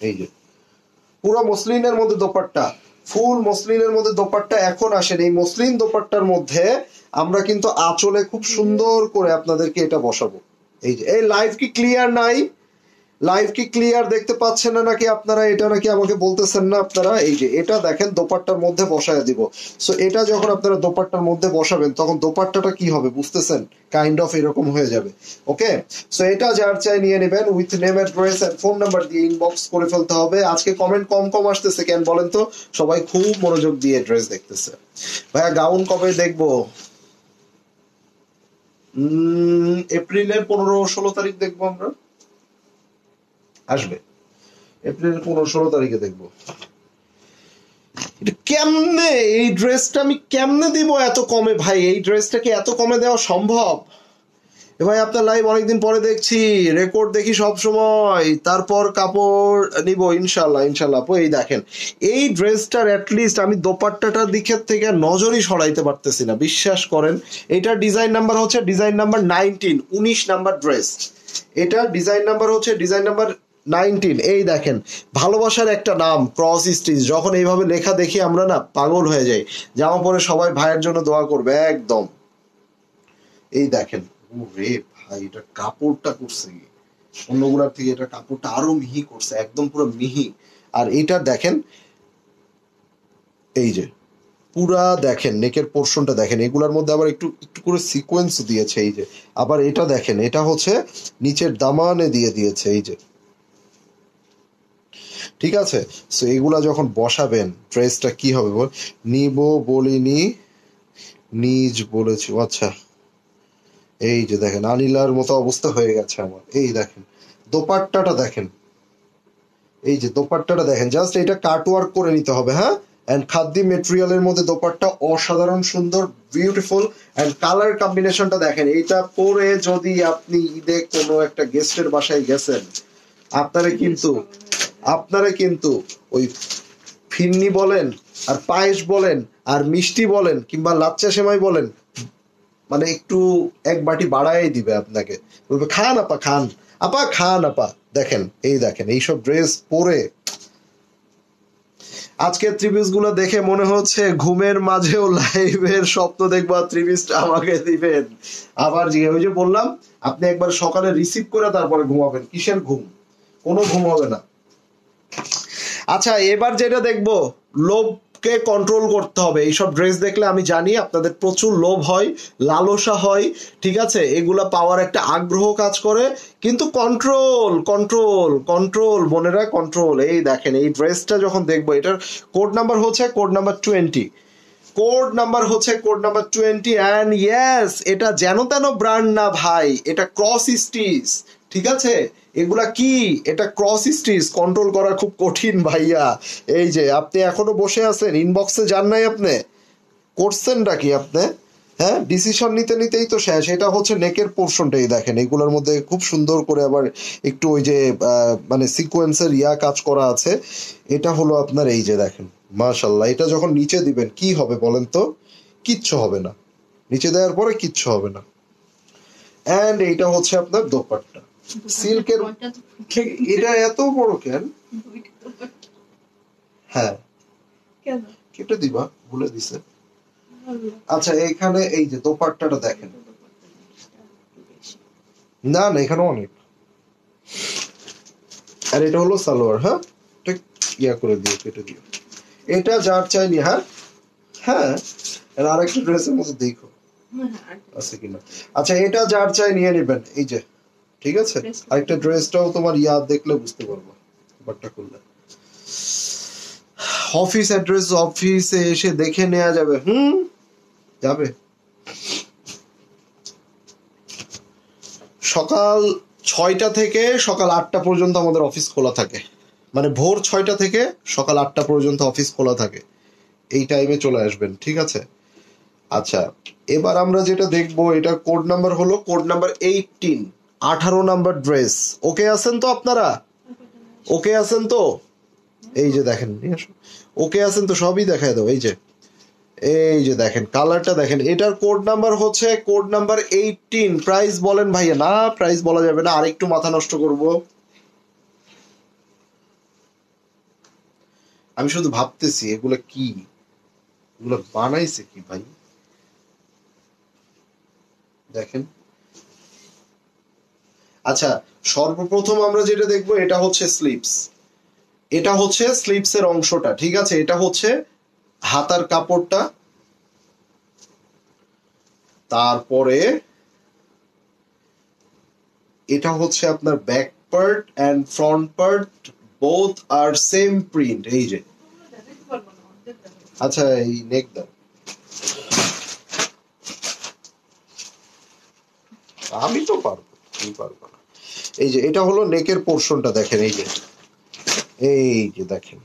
এই যে, পুরো মসলিনের মধ্যে দোপাট্টা। ফুল মসলিনের মধ্যে দোপাট্টা এখন আসেন। এই মসলিন দোপাট্টার মধ্যে আমরা কিন্তু আঁচলে খুব সুন্দর করে আপনাদেরকে এটা বসাবো। এই যে, এই লাইভ কি ক্লিয়ার নাই? লাইভ কি ক্লিয়ার দেখতে পাচ্ছেন না নাকি আপনারা? এটা নাকি আমাকে বলতেছেন না আপনারা? এই যে, এটা দেখেন, দোপাট্টার মধ্যে বসায় দিব। সো এটা যখন আপনারা দোপাট্টার মধ্যে বসাবেন, তখন দোপাট্টাটা কি হবে বুঝতেছেন? কাইন্ড অফ এরকম হয়ে যাবে। ওকে সো এটা যার চাই নিয়ে নেবেন with name address and phone number দিয়ে ইনবক্স করে ফেলতে হবে। আজকে কমেন্ট কম কম আসতেছে, কেন বলেন তো? সবাই খুব মনোযোগ দিয়ে ড্রেস দেখতেছে। ভাইয়া গাউন কবে দেখব? এপ্রিলের পনেরো ষোলো তারিখ দেখব আমরা। আসবে। এপ্রিলের পনেরো ষোলো তারিখে দেখব। কেমনে? এই ড্রেসটা আমি কেমনে দিব এত কমে? ভাই, এই ড্রেসটা কি এত কমে দেওয়া সম্ভব? এ ভাই, আপনার লাইভ অনেকদিন পরে দেখছি রেকর্ড দেখি সব সময়। তারপর কাপড় নিব, ইনশাল্লাহ ইনশাল্লাহ। আপু, এই দেখেন, এই ড্রেসটার অ্যাটলিস্ট আমি দোপাট্টাটার দিকের থেকে নজরই সরাইতে পারতেছি না, বিশ্বাস করেন। এটার ডিজাইন নাম্বার হচ্ছে ডিজাইন নাম্বার নাইনটিন উনিশ নাম্বার ড্রেস এটা ডিজাইন নাম্বার হচ্ছে ডিজাইন নাম্বার নাইনটিন এই দেখেন, ভালোবাসার একটা নাম ক্রস স্টিচ যখন এইভাবে লেখা দেখি আমরা না, পাগল হয়ে যাই। জামা পরে সবাই ভাইয়ের জন্য দোয়া করবে, একদম। এই দেখেন ও রে ভাই, এটা কাপড়টা করছে অন্যগুলার থেকে এটা কাপড়টা আরও মিহি করছে, একদম পুরো মিহি। আর এটা দেখেন, এই যে, পুরা দেখেন, নেকের পোর্শনটা দেখেন, এগুলার মধ্যে আবার একটু একটু করে সিকোয়েন্স দিয়েছে এই যে। আবার এটা দেখেন, এটা হচ্ছে নিচের দামানে দিয়ে দিয়েছে এই যে। ঠিক আছে? সো এগুলা যখন বসাবেন ড্রেসটা কি হবে বল? নিব বলিনি, নিজ বলেছি আচ্ছা। এই যে দেখেন আনিলার মতো অবস্থা হয়ে গেছে আমার। এই দেখেন দোপাট্টাটা দেখেন। এই যে দোপাট্টাটা দেখেন জাস্ট এটা কাট ওয়ার্ক করে নিতে হবে হ্যাঁ? অ্যান্ড খাদ্য মেটেরিয়ালের মধ্যে দোপাট্টা অসাধারণ সুন্দর বিউটিফুল অ্যান্ড কালার কম্বিনেশনটা দেখেন। এইটা পরে যদি আপনি ঈদে কোনো একটা গেস্টের বাসায় গেছেন আপনারা কিন্তু আপনারা কিন্তু ওই ফিন্নি বলেন আর পায়েস বলেন আর মিষ্টি বলেন কিংবা লাচ্চা সেমাই বলেন মানে একটু এক বাটি বাড়াই দিবে আপনাকে। বলবে, খান আপা খান। আপা খান আপা, দেখেন, এই দেখেন, এইসব ড্রেস পরে। আজকের ত্রিপিসগুলো দেখে মনে হচ্ছে ঘুমের মাঝেও লাইভের স্বপ্ন দেখবা ত্রিপিসটা আমাকে দিবেন। আবার ওই যে বললাম, আপনি একবার সকালে রিসিভ করে তারপরে ঘুমাবেন। কিসের ঘুম? কোনো ঘুম হবে না। আচ্ছা এবার যেটা দেখব লোভকে কন্ট্রোল করতে হবে? এইসব ড্রেস দেখলে আমি জানি আপনাদের প্রচুর লোভ হয়, লালসা হয়, ঠিক আছে? এগুলা পাওয়ার একটা আগ্রহ কাজ করে। কিন্তু কন্ট্রোল কন্ট্রোল কন্ট্রোল বোনেরা কন্ট্রোল এই দেখেন, এই ড্রেসটা যখন দেখব, এটার কোড নাম্বার হচ্ছে code number twenty code number হচ্ছে code number twenty and yes এটা যেন তেন ব্র্যান্ড না ভাই, এটা ক্রস স্টিচ ঠিক আছে? এগুলা কি? এটা ক্রস স্টিচ কন্ট্রোল করা খুব কঠিন ভাইয়া। এই যে, আপনি এখনও বসে আছেন ইনবক্সে যান নাই আপনি। করছেনটা কি আপনি? হ্যাঁ ডিসিশন নিতে নিতেই তো শেষ। এটা হচ্ছে নেকের পোর্শনটাই দেখেন। এগুলোর মধ্যে খুব সুন্দর করে আবার একটু ওই যে মানে সিকোয়েন্সের ইয়া কাজ করা আছে। এটা হলো আপনার এই যে, দেখেন। মাশাল্লাহ এটা যখন নিচে দিবেন, কি হবে বলেন তো? কিচ্ছু হবে না। নিচে দেওয়ার পরে কিচ্ছু হবে না। অ্যান্ড এইটা হচ্ছে আপনার দোপাট্টা। সিল্কের এটা এত বড় কেন? হ্যাঁ। কেটে দিবা ভুলে দিছে। আচ্ছা এখানে এই যে দোপাট্টাটা দেখেন। না না এখানে অনেক। আর এটা হলো সালোয়ার হ্যাঁ? ঠিক ইয়া করে দিও কেটে দিও। এটা যার চাইনি হ্যাঁ হ্যাঁ? আর আরেকটা ড্রেসের মধ্যে দেখো। হ্যাঁ, আছে কিনা? আচ্ছা এটা যার চাই নিয়ে নেবেন এই যে। ঠিক আছে? আরেকটা ড্রেসটাও তোমার ইয়াদ দেখলে বুঝতে পারব বাটটা করলে অফিস অ্যাড্রেস অফিসে এসে দেখে নেওয়া যাবে হুম? যাবে। সকাল ছয়টা থেকে সকাল আটটা পর্যন্ত আমাদের অফিস খোলা থাকে। মানে ভোর ছয়টা থেকে সকাল আটটা পর্যন্ত অফিস খোলা থাকে। এই টাইমে চলে আসবেন ঠিক আছে? আচ্ছা এবার আমরা যেটা দেখব এটা কোড নাম্বার হলো কোড নাম্বার এইটিন আঠারো নাম্বার ড্রেস। ওকে আছেন তো আপনারা? ওকে আছেন তো? এই যে দেখেন ওকে আছেন তো সবই দেখায় দাও, এই যে। এই যে দেখেন, কালারটা দেখেন, এটার কোড নাম্বার হচ্ছে, কোড নাম্বার এইটিন। প্রাইস বলেন ভাইয়া, না, প্রাইস বলা যাবে না, আরেকটু মাথা নষ্ট করব। আমি শুধু ভাবতেছি, এগুলো কি? এগুলো বানাইছে কি ভাই? দেখেন। আচ্ছা সর্বপ্রথম আমরা যেটা দেখব এটা হচ্ছে স্লিপস এটা হচ্ছে স্লিপস এর অংশটা, ঠিক আছে? এটা হচ্ছে হাতার কাপড়টা। তারপরে এটা হচ্ছে আপনার back part and front part both R same print এই যে। আচ্ছা এই নেক দাও আমি তো পারব তুমি পারব এই যে, এটা হলো নেকের পোর্শনটা দেখেন, এই যে। এই যে দেখেন।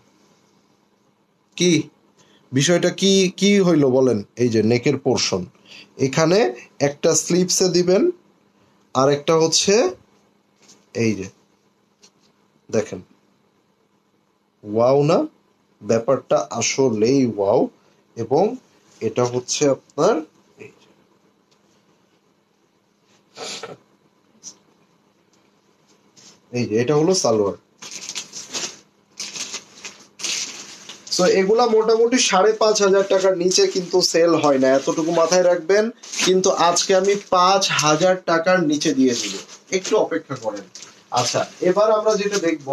কি? বিষয়টা কি কি হইল বলেন? এই যে নেকের পোর্শন এখানে একটা স্লিপসে দিবেন, আর একটা হচ্ছে, এই যে, দেখেন। ওয়াও না, ব্যাপারটা আসলেই ওয়াও এবং এটা হচ্ছে আপনার এই যে। এটা হলো সালোয়ার সো এগুলা মোটামুটি সাড়ে পাঁচ হাজার টাকার নিচে কিন্তু সেল হয় না এতটুকু মাথায় রাখবেন, কিন্তু আজকে আমি পাঁচ হাজার টাকার নিচে দিয়ে দিব একটু অপেক্ষা করেন আচ্ছা এবার আমরা যেটা দেখব।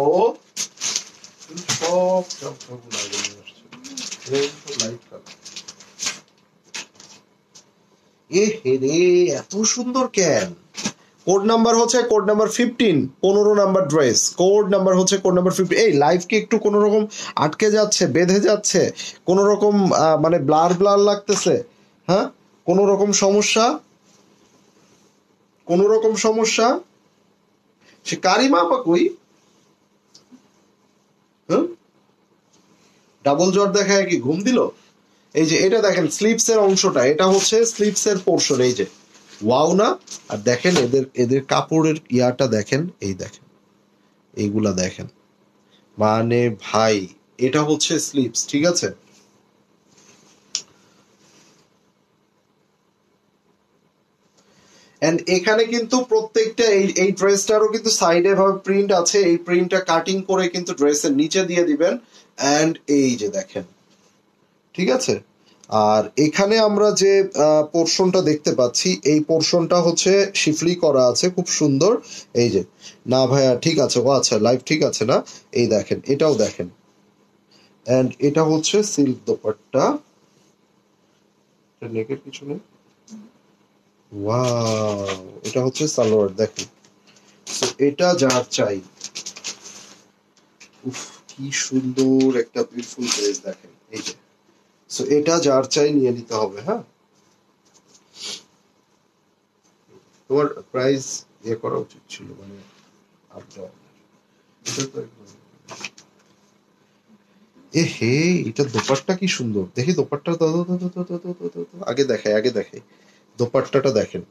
এ হে রে, এত সুন্দর কেন কোড নাম্বার হচ্ছে কোড নাম্বার ফিফটিন পনেরো নাম্বার ড্রেস। কোড নাম্বার হচ্ছে কোড নাম্বার ফিফটিন এই লাইফকে একটু কোনো রকম আটকে যাচ্ছে, বেঁধে যাচ্ছে? কোনো রকম মানে ব্লার ব্লার লাগতেছে? হ্যাঁ? কোনো রকম সমস্যা? কোনো রকম সমস্যা? সে কারিমা আপা কই? হ্যাঁ? ডাবল জ্বর দেখায় কি? ঘুম দিল? এই যে এটা দেখেন স্লিপস এর অংশটা, এটা হচ্ছে স্লিপস এর পোর্শন এই যে। ওয়াও না। আর দেখেন, এদের এদের কাপড়ের ইয়াটা দেখেন, এই দেখেন, এইগুলা দেখেন। মানে ভাই, এটা হচ্ছে স্লিপস ঠিক আছে? এন্ড এখানে কিন্তু প্রত্যেকটা, এই এই ড্রেসটারও কিন্তু সাইডে ভাবে প্রিন্ট আছে। এই প্রিন্টটা কাটিং করে কিন্তু ড্রেসের নিচে দিয়ে দিবেন। এন্ড এই যে দেখেন, ঠিক আছে? আর এখানে আমরা যে পোর্শনটা দেখতে পাচ্ছি, এই পোর্শনটা হচ্ছে শিফলি করা আছে, খুব সুন্দর। এই যে, না ভাইয়া, ঠিক আছে, ও আচ্ছা লাইভ ঠিক আছে না? এই দেখেন, এটাও দেখেন। এন্ড এটা হচ্ছে সিল্ক দোপাট্টা। নেকের কিছু নেই ওয়াও এটা হচ্ছে সালোয়ার, দেখেন। এটা যার চাই। উফ, কি সুন্দর একটা বিউটিফুল ড্রেস দেখেন, এই যে। সো এটা যার চাই নিয়ে নিতে হবে হ্যাঁ তোমার প্রাইস ইয়ে করা উচিত ছিল মানে এ হে এটা দোপাট্টা কি সুন্দর দেখি দোপাট্টা। আগে দেখাই আগে দেখাই দোপাট্টাটা দেখেন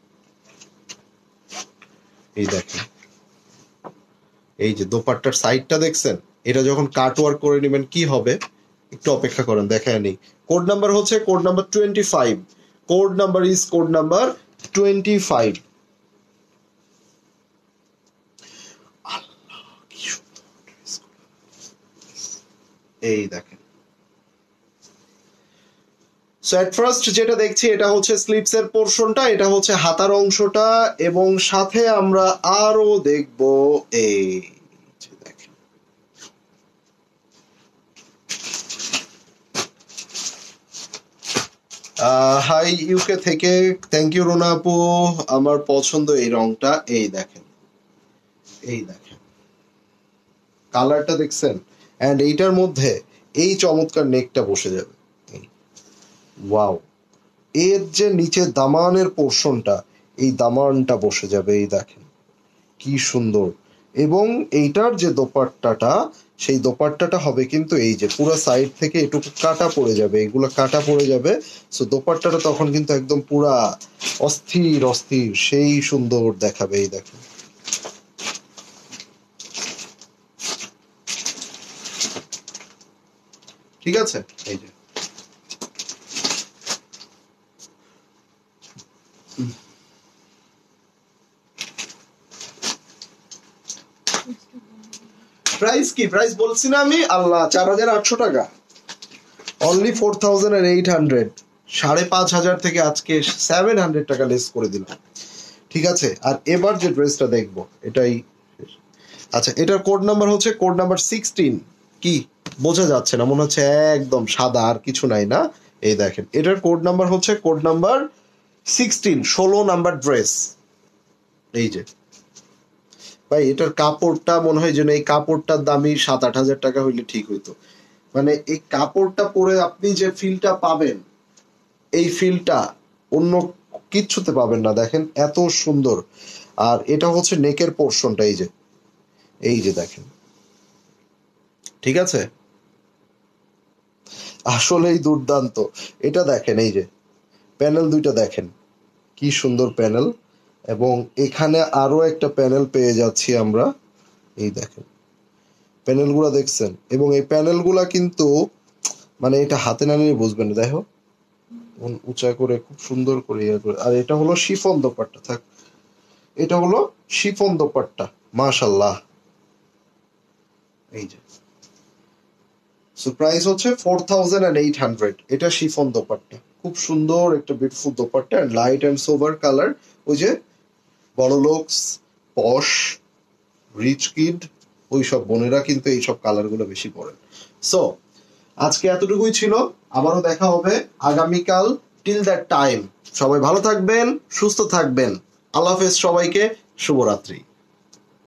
এই দেখেন এই যে দোপাট্টার সাইডটা দেখছেন এটা যখন কাট ওয়ার্ক করে নেবেন কি হবে একটু অপেক্ষা করেন, দেখায় নেই। কোড নাম্বার হচ্ছে code number twenty five code number is code number twenty five এই দেখেন। সো এট ফার্স্ট যেটা দেখছি, এটা হচ্ছে স্লিপস এর পোর্শনটা এটা হচ্ছে হাতার অংশটা, এবং সাথে আমরা আরও দেখব এই। হাই ইউকে থেকে। থ্যাংক ইউ রোনা আপু। আমার পছন্দ এই রংটা। এই দেখেন। এই দেখেন। কালারটা দেখছেন? অ্যান্ড এইটার মধ্যে এই চমৎকার নেকটা বসে যাবে। ওয়াও এর যে নিচে দামানের পোর্শনটা এই দামানটা বসে যাবে। এই দেখেন। কি সুন্দর। এবং এইটার যে দোপাট্টাটা সেই দোপাট্টাটা হবে কিন্তু এই যে পুরো সাইড থেকে এটুকু কাটা পড়ে যাবে, এগুলো কাটা পড়ে যাবে। সো দোপাট্টাটা তখন কিন্তু একদম পুরা অস্থির অস্থির, সেই সুন্দর দেখাবে, এই দেখো। ঠিক আছে? এই যে। প্রাইস কি? প্রাইস বলছি না আমি, আল্লাহ, চার হাজার আটশো টাকা। অনলি ফোর থাউজেন্ড আর এইট হান্ড্রেড সাড়ে পাঁচ হাজার থেকে আজকে সেভেন হান্ড্রেড টাকা লেস করে দিলাম। ঠিক আছে? আর এবার যে ড্রেসটা দেখব, এটাই আচ্ছা এটার কোড নাম্বার হচ্ছে কোড নাম্বার সিক্সটিন কি? বোঝা যাচ্ছে না, মনে হচ্ছে একদম সাদা, আর কিছু নাই না? এই দেখেন, এটার কোড নাম্বার হচ্ছে কোড নাম্বার সিক্সটিন ষোলো নাম্বার ড্রেস এই যে ভাই, এটার কাপড়টা মনে হয় যেন এই কাপড়টার দামই সাত আট হাজার টাকা হইলে ঠিক হইতো। মানে এই কাপড়টা পরে আপনি যে ফিলটা পাবেন, এই ফিলটা অন্য কিচ্ছুতে পাবেন না। দেখেন, এত সুন্দর। আর এটা হচ্ছে নেকের পোর্শনটা এই যে। এই যে দেখেন। ঠিক আছে? আসলেই দুর্দান্ত। এটা দেখেন, এই যে। প্যানেল দুইটা দেখেন। কি সুন্দর প্যানেল। এবং এখানে আরও একটা প্যানেল পেয়ে যাচ্ছি আমরা। এই দেখেন। প্যানেলগুলো দেখছেন? এবং এই প্যানেলগুলা কিন্তু মানে এটা হাতে না নিয়ে বুঝবেন দেখো উঁচা করে, খুব সুন্দর করে ইয়ে করে। আর এটা হলো শিফন দোপাট্টা, থাক। এটা হলো শিফন দোপাট্টা মাশাল্লাহ এই যে। সো প্রাইস হচ্ছে four thousand and eight hundred এটা শিফন দোপাট্টা। খুব সুন্দর একটা beautiful dupatta light and sober colour ওই যে বড় লোকস পশ রিচ কিড ওই সব বোনেরা কিন্তু এইসব কালারগুলো বেশি পরেন সো আজকে এতটুকুই ছিল। আবারও দেখা হবে আগামীকাল। টিল দ্যাট টাইম সবাই ভালো থাকবেন, সুস্থ থাকবেন। আল্লাহ হাফেজ সবাইকে। শুভরাত্রি।